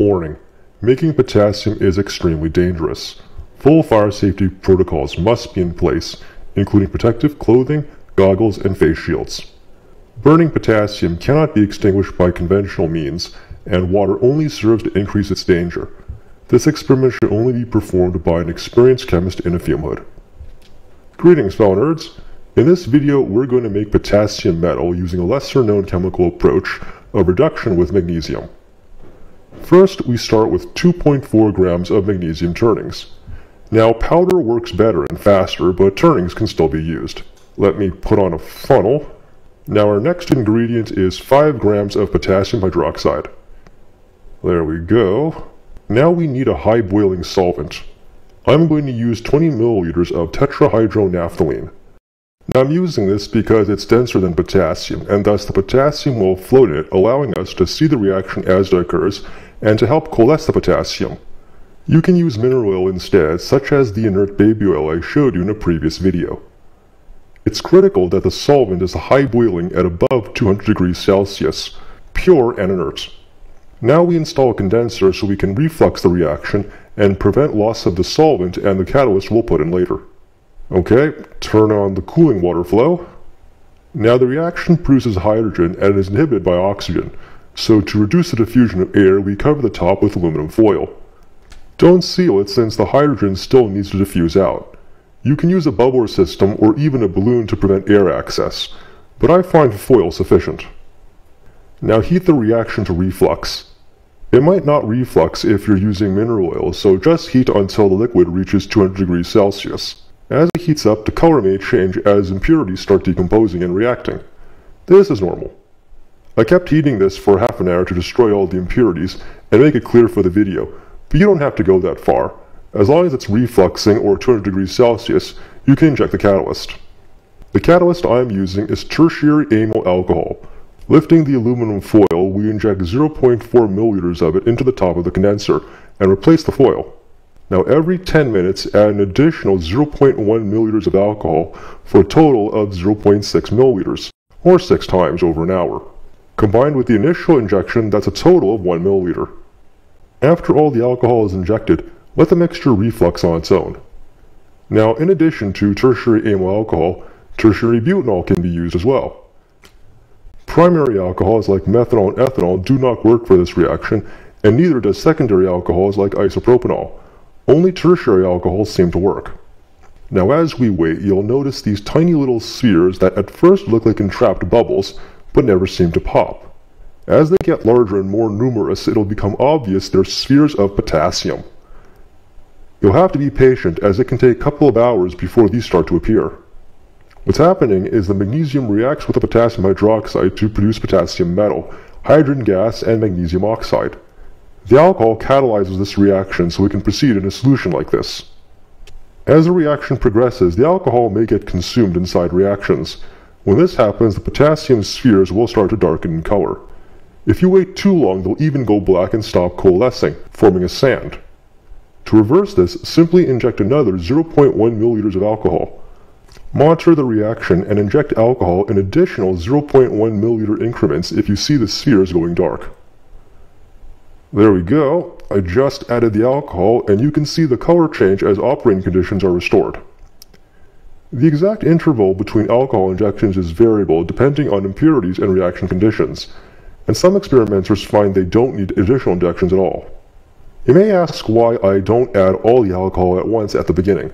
Warning. Making potassium is extremely dangerous. Full fire safety protocols must be in place, including protective clothing, goggles, and face shields. Burning potassium cannot be extinguished by conventional means, and water only serves to increase its danger. This experiment should only be performed by an experienced chemist in a fume hood. Greetings, fellow nerds! In this video, we're going to make potassium metal using a lesser known chemical approach of reduction with magnesium. First, we start with 2.4 grams of magnesium turnings. Now, powder works better and faster, but turnings can still be used. Let me put on a funnel. Now our next ingredient is 5 grams of potassium hydroxide. There we go. Now we need a high boiling solvent. I'm going to use 20 milliliters of tetrahydronaphthalene. Now I'm using this because it's denser than potassium, and thus the potassium will float it, allowing us to see the reaction as it occurs, and to help coalesce the potassium. You can use mineral oil instead, such as the inert baby oil I showed you in a previous video. It's critical that the solvent is high boiling at above 200 degrees Celsius, pure and inert. Now we install a condenser so we can reflux the reaction and prevent loss of the solvent and the catalyst we'll put in later. Okay, turn on the cooling water flow. Now the reaction produces hydrogen and is inhibited by oxygen, so to reduce the diffusion of air we cover the top with aluminum foil. Don't seal it since the hydrogen still needs to diffuse out. You can use a bubbler system or even a balloon to prevent air access, but I find foil sufficient. Now heat the reaction to reflux. It might not reflux if you're using mineral oil, so just heat until the liquid reaches 200 degrees Celsius. As it heats up, the color may change as impurities start decomposing and reacting. This is normal. I kept heating this for half an hour to destroy all the impurities and make it clear for the video, but you don't have to go that far. As long as it's refluxing or 200 degrees Celsius, you can inject the catalyst. The catalyst I'm using is tertiary amyl alcohol. Lifting the aluminum foil, we inject 0.4 milliliters of it into the top of the condenser and replace the foil. Now every 10 minutes add an additional 0.1 milliliters of alcohol for a total of 0.6 milliliters, or 6 times over an hour. Combined with the initial injection, that's a total of 1 milliliter. After all the alcohol is injected, let the mixture reflux on its own. Now, in addition to tertiary amyl alcohol, tertiary butanol can be used as well. Primary alcohols like methanol and ethanol do not work for this reaction, and neither does secondary alcohols like isopropanol. Only tertiary alcohols seem to work. Now as we wait, you'll notice these tiny little spheres that at first look like entrapped bubbles, but never seem to pop. As they get larger and more numerous, it'll become obvious they're spheres of potassium. You'll have to be patient as it can take a couple of hours before these start to appear. What's happening is the magnesium reacts with the potassium hydroxide to produce potassium metal, hydrogen gas, and magnesium oxide. The alcohol catalyzes this reaction so we can proceed in a solution like this. As the reaction progresses, the alcohol may get consumed inside reactions. When this happens, the potassium spheres will start to darken in color. If you wait too long, they'll even go black and stop coalescing, forming a sand. To reverse this, simply inject another 0.1 milliliters of alcohol. Monitor the reaction and inject alcohol in additional 0.1 milliliter increments if you see the spheres going dark. There we go. I just added the alcohol and you can see the color change as operating conditions are restored. The exact interval between alcohol injections is variable depending on impurities and reaction conditions, and some experimenters find they don't need additional injections at all. You may ask why I don't add all the alcohol at once at the beginning.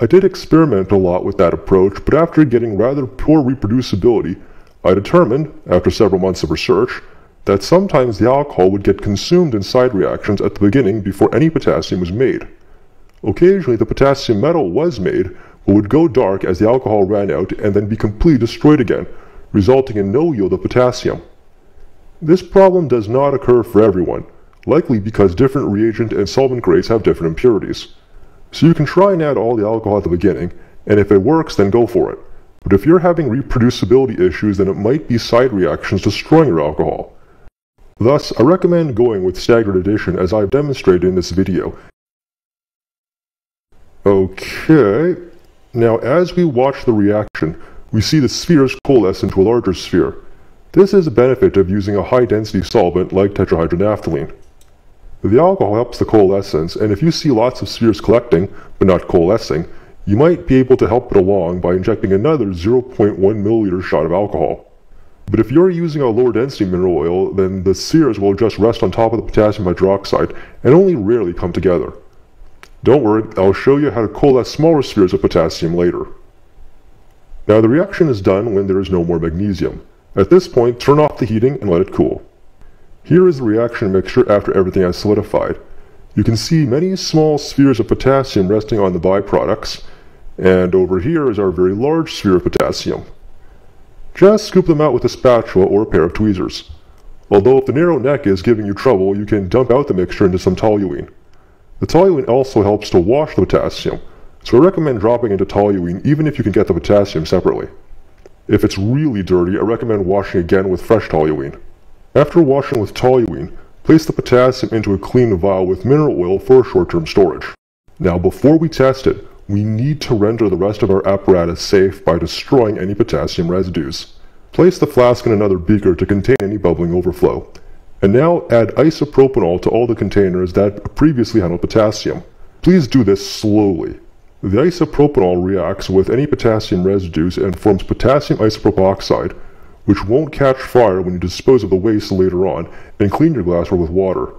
I did experiment a lot with that approach, but after getting rather poor reproducibility, I determined, after several months of research, that sometimes the alcohol would get consumed in side reactions at the beginning before any potassium was made. Occasionally the potassium metal was made, but would go dark as the alcohol ran out and then be completely destroyed again, resulting in no yield of potassium. This problem does not occur for everyone, likely because different reagent and solvent grades have different impurities. So you can try and add all the alcohol at the beginning, and if it works then go for it. But if you're having reproducibility issues then it might be side reactions destroying your alcohol. Thus, I recommend going with staggered addition as I've demonstrated in this video. Okay, now as we watch the reaction, we see the spheres coalesce into a larger sphere. This is a benefit of using a high-density solvent like tetrahydronaphthalene. The alcohol helps the coalescence, and if you see lots of spheres collecting, but not coalescing, you might be able to help it along by injecting another 0.1 milliliter shot of alcohol. But if you're using a lower density mineral oil, then the spheres will just rest on top of the potassium hydroxide and only rarely come together. Don't worry, I'll show you how to coalesce smaller spheres of potassium later. Now the reaction is done when there is no more magnesium. At this point, turn off the heating and let it cool. Here is the reaction mixture after everything has solidified. You can see many small spheres of potassium resting on the byproducts, and over here is our very large sphere of potassium. Just scoop them out with a spatula or a pair of tweezers. Although if the narrow neck is giving you trouble, you can dump out the mixture into some toluene. The toluene also helps to wash the potassium, so I recommend dropping into toluene even if you can get the potassium separately. If it's really dirty, I recommend washing again with fresh toluene. After washing with toluene, place the potassium into a clean vial with mineral oil for short-term storage. Now before we test it, we need to render the rest of our apparatus safe by destroying any potassium residues. Place the flask in another beaker to contain any bubbling overflow. And now add isopropanol to all the containers that previously handled potassium. Please do this slowly. The isopropanol reacts with any potassium residues and forms potassium isopropoxide, which won't catch fire when you dispose of the waste later on and clean your glassware with water.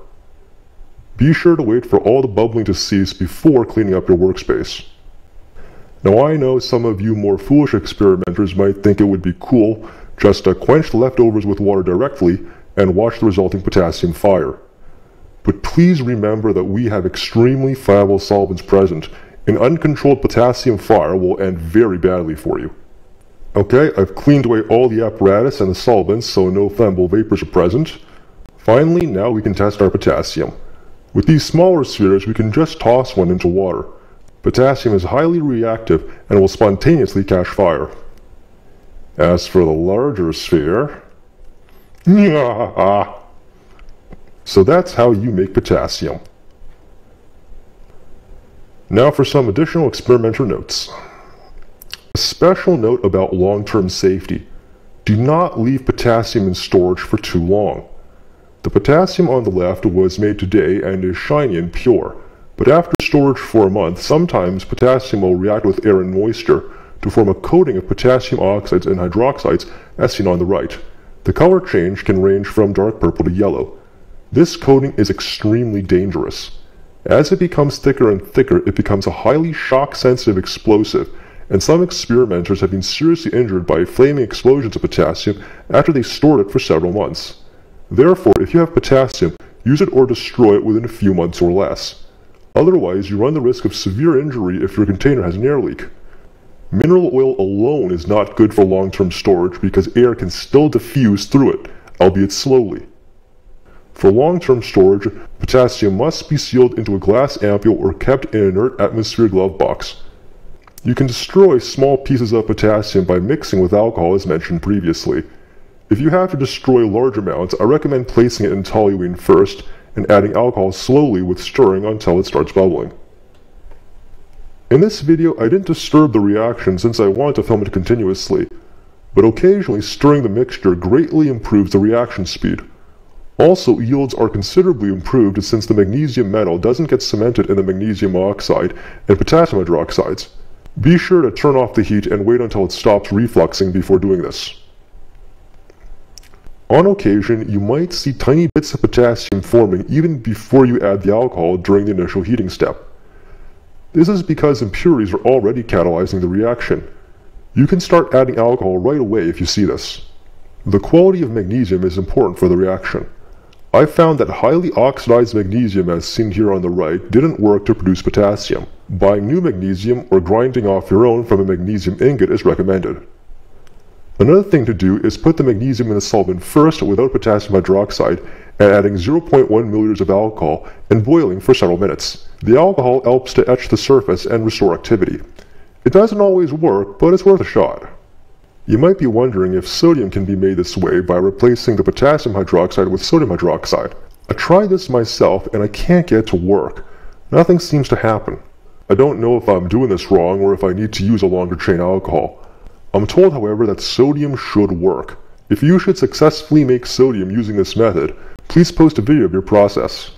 Be sure to wait for all the bubbling to cease before cleaning up your workspace. Now I know some of you more foolish experimenters might think it would be cool just to quench the leftovers with water directly and watch the resulting potassium fire. But please remember that we have extremely flammable solvents present, An uncontrolled potassium fire will end very badly for you. Okay, I've cleaned away all the apparatus and the solvents so no flammable vapors are present. Finally, now we can test our potassium. With these smaller spheres, we can just toss one into water. Potassium is highly reactive and will spontaneously catch fire. As for the larger sphere... so that's how you make potassium. Now for some additional experimental notes. A special note about long-term safety. Do not leave potassium in storage for too long. The potassium on the left was made today and is shiny and pure. But after storage for a month, sometimes potassium will react with air and moisture to form a coating of potassium oxides and hydroxides as seen on the right. The color change can range from dark purple to yellow. This coating is extremely dangerous. As it becomes thicker and thicker, it becomes a highly shock-sensitive explosive, and some experimenters have been seriously injured by flaming explosions of potassium after they stored it for several months. Therefore, if you have potassium, use it or destroy it within a few months or less. Otherwise, you run the risk of severe injury if your container has an air leak. Mineral oil alone is not good for long-term storage because air can still diffuse through it, albeit slowly. For long-term storage, potassium must be sealed into a glass ampule or kept in an inert atmosphere glove box. You can destroy small pieces of potassium by mixing with alcohol as mentioned previously. If you have to destroy large amounts, I recommend placing it in toluene first and adding alcohol slowly with stirring until it starts bubbling. In this video, I didn't disturb the reaction since I wanted to film it continuously, but occasionally stirring the mixture greatly improves the reaction speed. Also, yields are considerably improved since the magnesium metal doesn't get cemented in the magnesium oxide and potassium hydroxides. Be sure to turn off the heat and wait until it stops refluxing before doing this. On occasion, you might see tiny bits of potassium forming even before you add the alcohol during the initial heating step. This is because impurities are already catalyzing the reaction. You can start adding alcohol right away if you see this. The quality of magnesium is important for the reaction. I found that highly oxidized magnesium as seen here on the right didn't work to produce potassium. Buying new magnesium or grinding off your own from a magnesium ingot is recommended. Another thing to do is put the magnesium in the solvent first without potassium hydroxide and adding 0.1 milliliters of alcohol and boiling for several minutes. The alcohol helps to etch the surface and restore activity. It doesn't always work, but it's worth a shot. You might be wondering if sodium can be made this way by replacing the potassium hydroxide with sodium hydroxide. I tried this myself and I can't get it to work. Nothing seems to happen. I don't know if I'm doing this wrong or if I need to use a longer chain alcohol. I'm told, however, that sodium should work. If you should successfully make sodium using this method, please post a video of your process.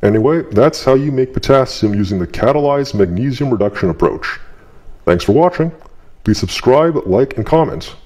Anyway, that's how you make potassium using the catalyzed magnesium reduction approach. Thanks for watching. Please subscribe, like, and comment.